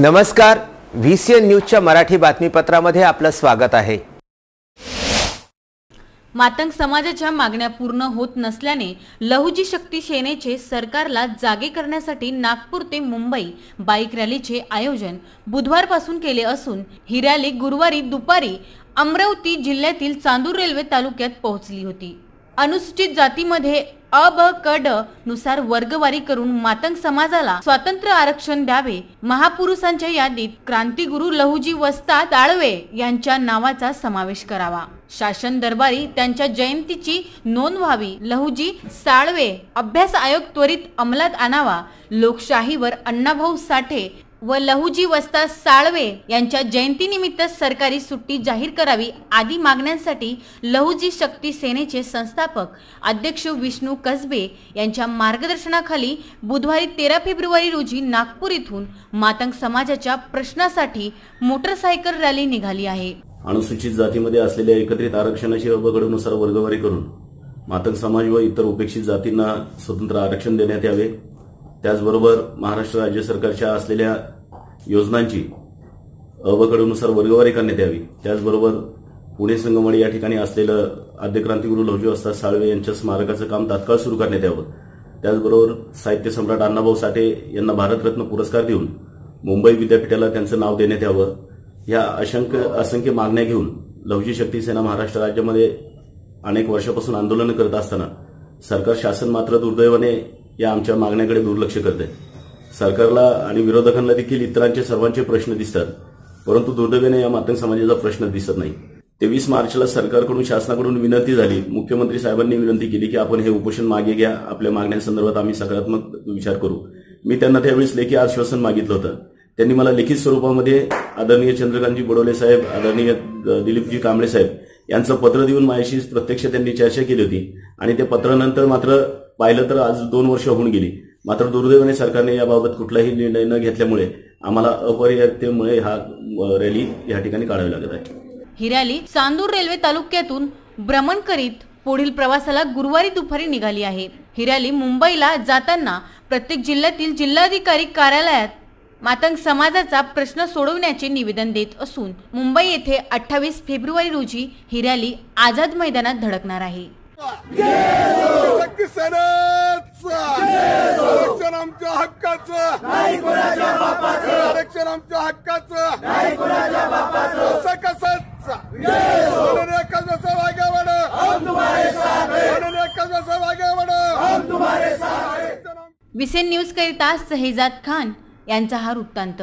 नमस्कार. V C N न्यूजच्या मराठी बातमीपत्रामध्ये आपलं स्वागत आहे. मातंग समाजाच्या मागण्या पूर्ण होत नसल्याने लहुजी शक्ती सेनेचे सरकारला जागे करण्यासाठी नागपूर ते मुंबई बाईक रॅलीचे आयोजन बुधवारपासून केले असून ही रॅली गुरुवारी दुपारी अमरावती जिल्ह्यातील चांदूर रेल्वे तालुक्यात पोहोचली होती. अनुसूचित जातीमध्ये अ ब क ड नुसार वर्गवारी करून मातंग समाजाला स्वातंत्र्य आरक्षण द्यावे. महापुरुषांच्या यादीत क्रांतीगुरु लहुजी वस्ता दाळवे यांच्या नावाचा समावेश करावा. शासन दरबारी त्यांच्या जयंतीची नोंद व्हावी. लहुजी साळवे अभ्यास आयोग त्वरित अंमलात आणावा. लोकशाहीवर अण्णाभाऊ साठे व लहुजी वस्ता साळवे यांच्या जयंतीनिमित्त सरकारी सुट्टी जाहीर करावी आदी मागण्यांसाठी लहुजी शक्ती सेनेचे संस्थापक अध्यक्ष विष्णू कसबे यांच्या मार्गदर्शनाखाली बुधवारी तेरा फेब्रुवारी रोजी नागपूर इथून मातंग समाजाच्या प्रश्नासाठी मोटरसायकल रॅली निघाली आहे. अनुसूचित जातीमध्ये असलेल्या एकत्रित आरक्षणाची अबकडनुसार वर्गवारी करून मातंग समाज व इतर उपेक्षित जातींना स्वतंत्र आरक्षण देण्यात यावे. त्याचबरोबर महाराष्ट्र राज्य सरकारच्या असलेल्या योजनांची अबकडनुसार वर्गवारी करण्यात यावी. त्याचबरोबर पुणे संगमवाडी या ठिकाणी असलेलं आद्य क्रांतिगुरू लवजी असतात साळवे यांच्या स्मारकाचं काम तात्काळ सुरू करण्यात यावं. त्याचबरोबर साहित्य सम्राट अण्णाभाऊ साठे यांना भारतरत्न पुरस्कार देऊन मुंबई विद्यापीठाला त्यांचं नाव देण्यात यावं. या असंख्य असंख्य मागण्या घेऊन लवजी शक्ती सेना महाराष्ट्र राज्यामध्ये अनेक वर्षापासून आंदोलन करत असताना सरकार शासन मात्र दुर्दैवाने या आमच्या मागण्याकडे दुर्लक्ष करत. आहे सरकारला आणि विरोधकांना देखील इतरांचे सर्वांचे प्रश्न दिसतात. परंतु दुर्दैवाने या मातंग समाजाचा प्रश्न दिसत नाही. तेवीस मार्चला सरकारकडून शासनाकडून विनंती झाली. मुख्यमंत्री साहेबांनी विनंती केली की आपण हे उपोषण मागे घ्या. आपल्या मागण्यांसंदर्भात आम्ही सकारात्मक विचार करू. मी त्यांना त्यावेळेस लेखी आश्वासन मागितलं होतं. त्यांनी मला लिखित स्वरूपामध्ये आदरणीय चंद्रकांतजी बडोले साहेब आदरणीय दिलीपजी कांबळे साहेब यांचं पत्र देऊन माझ्याशी प्रत्यक्ष त्यांनी चर्चा केली होती. आणि त्या पत्रानंतर मात्र पाहिलं तर आज दोन वर्ष होऊन गेली. मात्र दुर्दैवाने सरकारने याबाबत कुठलाही निर्णय न घेतल्यामुळे आम्हाला अपरिहार्यतेमुळे हा रॅली या ठिकाणी काढावी लागत आहे. ही रॅली चांदूर रेल्वे तालुक्यातून भ्रमण करीत पुढील प्रवासाला गुरुवारी दुपारी निघाली आहे. ही रॅली मुंबईला जाताना प्रत्येक जिल्ह्यातील जिल्हाधिकारी कार्यालयात मातंग समाजाचा प्रश्न सोडवण्याचे निवेदन देत असून मुंबई येथे अठ्ठावीस फेब्रुवारी रोजी ही रॅली आझाद मैदानात धडकणार आहे शक्ती सेनेचा आरक्षण आमच्या हक्काचं. आरक्षण आमच्या हक्काचं. असं कसंच म्हणून एकच जसं वागे वड म्हणून एकच जसं वागे वड आरक्षण आम- विसेन न्यूज करिता सहेजाद खान यांचा हा वृत्तांत.